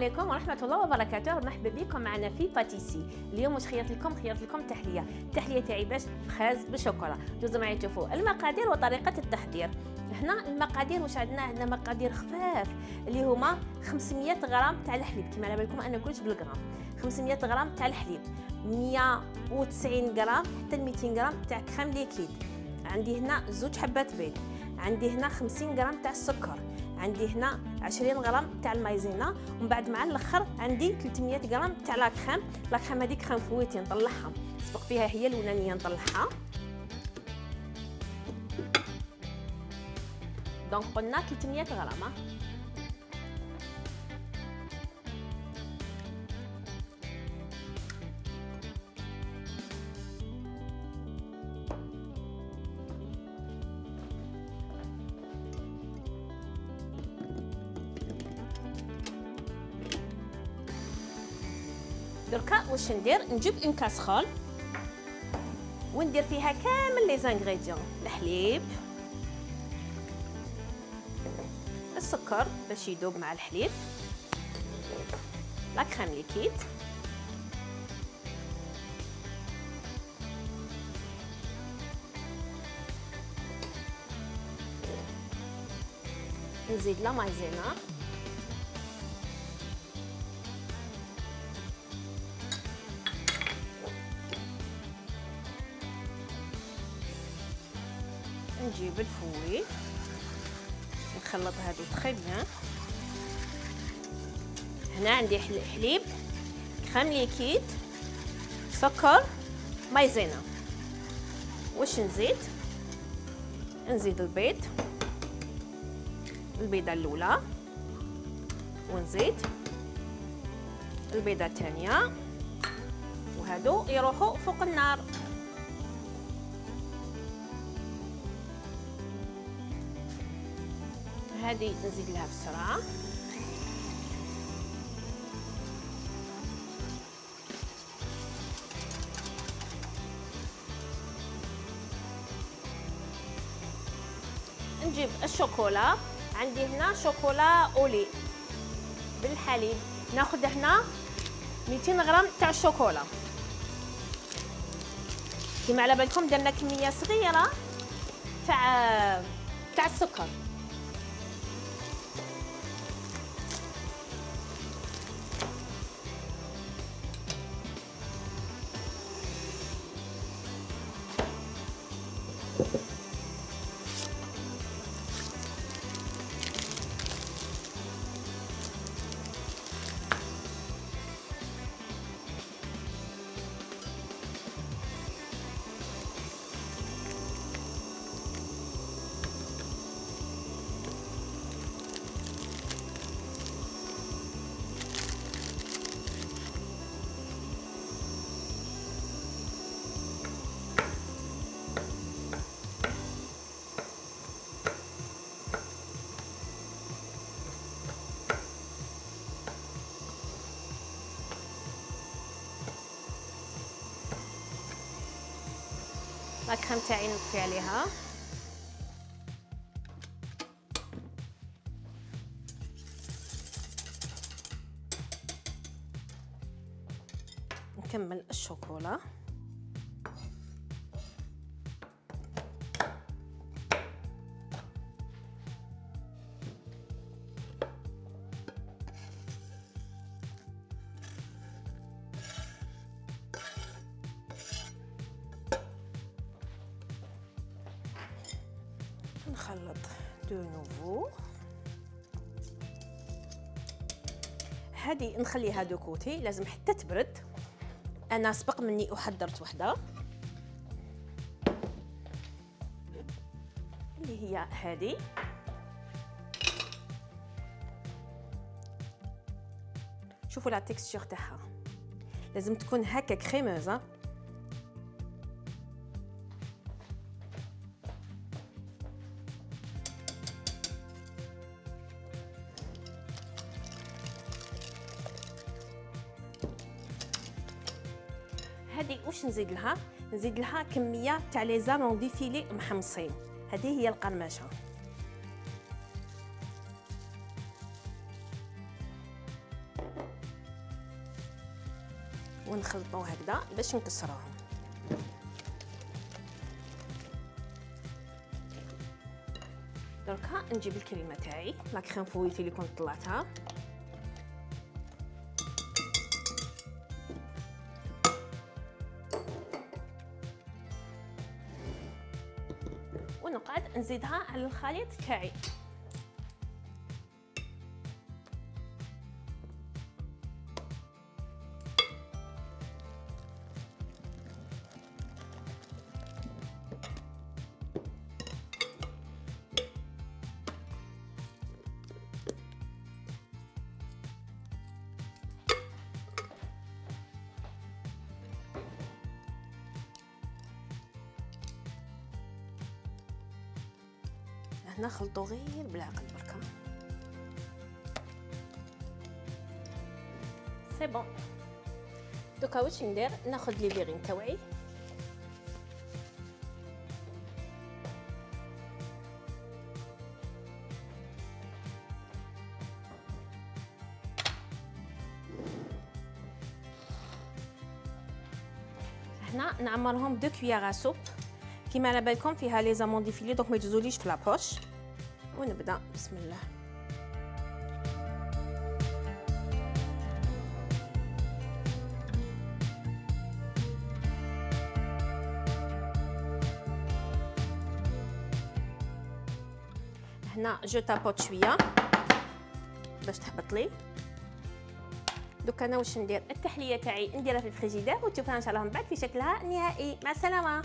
عليكم ورحمة الله وبركاته. مرحبا بكم معنا في باتيسي. اليوم واش خيرت لكم؟ خيرت لكم تحلية. التحلية تاعي باش فخاز بالشوكولا جوزوا معايا تشوفوا. المقادير وطريقة التحضير. هنا المقادير واش عندنا؟ عندنا مقادير خفاف اللي هما 500 غرام تاع الحليب. كما على بالكم أنا كلش بالغرام. 500 غرام تاع الحليب. 190 غرام حتى 200 غرام تاع كريم ليكيد. عندي هنا زوج حبات بيض. عندي هنا 50 غرام تاع السكر. عندي هنا 20 غرام تاع المايزينا ومن بعد مع الأخر عندي 300 غرام تاع la crème. la crème هذيك crème fouettée نطلعها. سبق فيها هي الأولانية نطلعها. donc قلنا 300 غرام دركا واش ندير؟ نجيب une casserole وندير فيها كامل les ingrédients. الحليب السكر باش يذوب مع الحليب la crème liquide. نزيد la Maïzena نجيب الفوي نخلط هادو تخي بيان. هنا عندي حليب كريم ليكيد سكر مايزينا. واش نزيد؟ نزيد البيض. البيضة الأولى. ونزيد. البيضة الثانية. وهادو يروحوا فوق النار. هذه نزيد لها بسرعة. نجيب الشوكولا. عندي هنا شوكولا أولي. بالحليب. ناخذ هنا 200 غرام تاع الشوكولا كما على بالكم درنا كمية صغيرة تاع تاع السكر. الكريم تاعي نطفي عليها. نكمل الشوكولا. نخلط de nouveau. هذه نخليها de côté لازم حتى تبرد. أنا سبق مني وحضرت وحدة. اللي هي هذه شوفوا la texture تاعها. لازم تكون هكا crémeuse هذه واش نزيد لها؟ نزيد لها كمية تاع لي زالون دي فيلي محمصين. هذه هي القرمشة. ونخلطو هكذا باش نكسروهم. دركا نجيب الكريمة تاعي لا كريم فويتي اللي كنت طلعتها. نزيدها على الخليط تاعي. هنا خلطو غير بالعقل بركة. c'est bon دوكا واش ندير؟ ناخذ les verrines تاوعي. هنا نعمرهم deux cuillères à soupe كيما على بالكم فيها les amandes effilées donc ما يجوزوليش في la poche ونبدأ. بسم الله. هنا je tapote شوية. باش تهبط لي. دوك أنا واش ندير؟ التحلية تاعي نديرها في الفريجيدير وتشوفها إن شاء الله من بعد في شكلها النهائي مع السلامة.